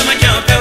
I'ma jump